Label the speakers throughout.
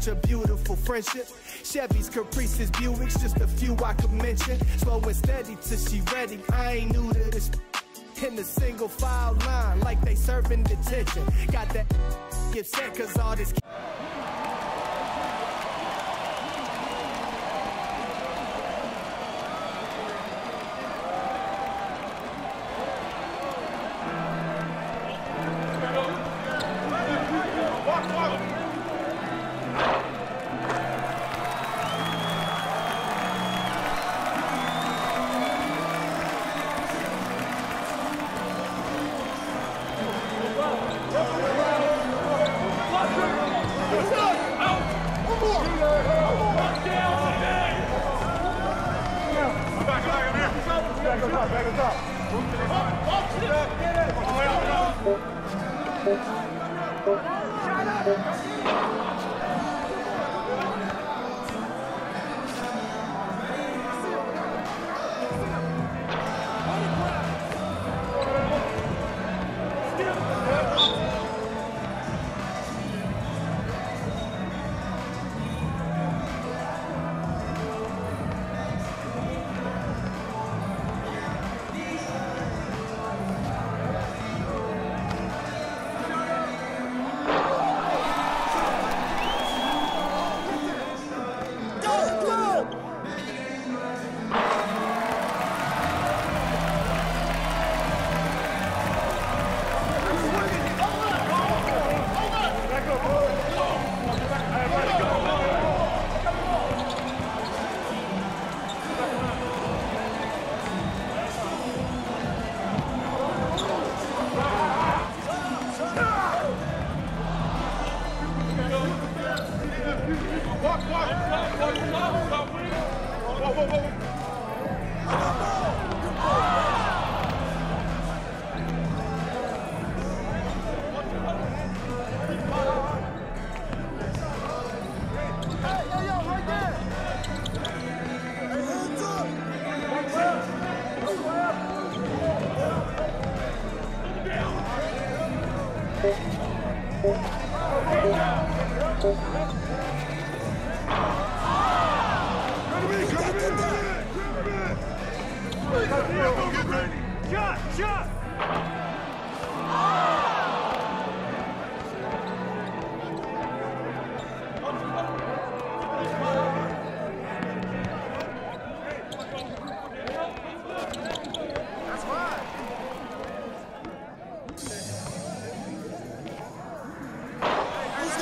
Speaker 1: such a beautiful friendship. Chevys, Caprices, Buicks, just a few I could mention. Slow and steady till she ready. I ain't new to this. In the single file line, like they serving detention. Got that get set, cause all this. Shut up! Shot! Shot!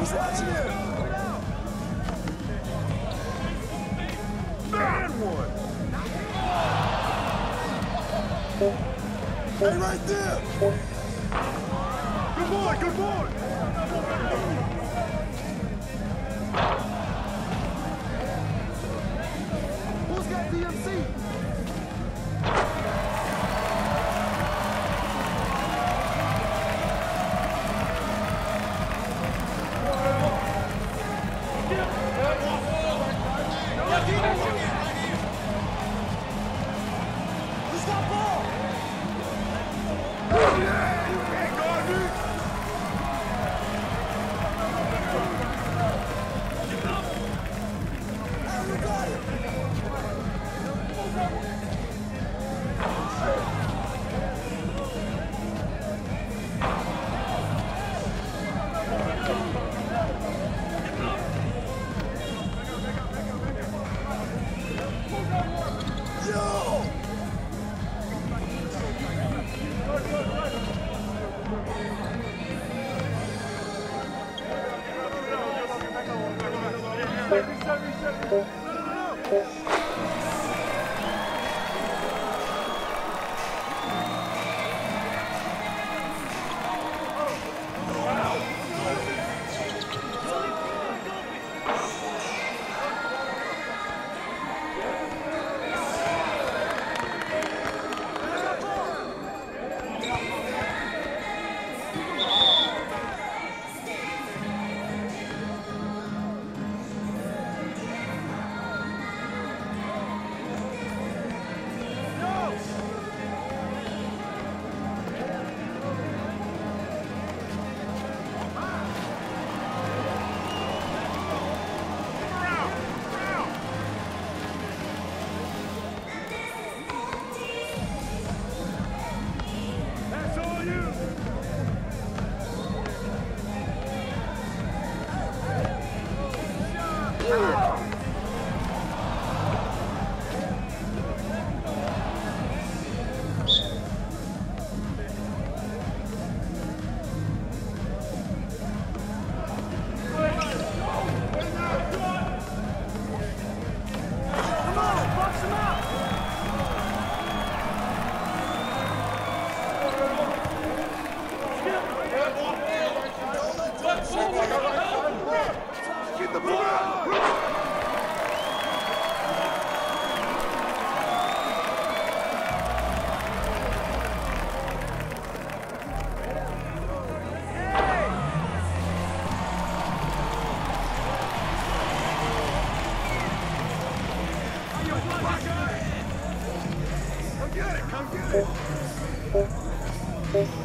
Speaker 2: Who's watching you? Hey, right there. Good boy, good boy. Who's got DMC? No, no. Come That's